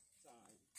at time.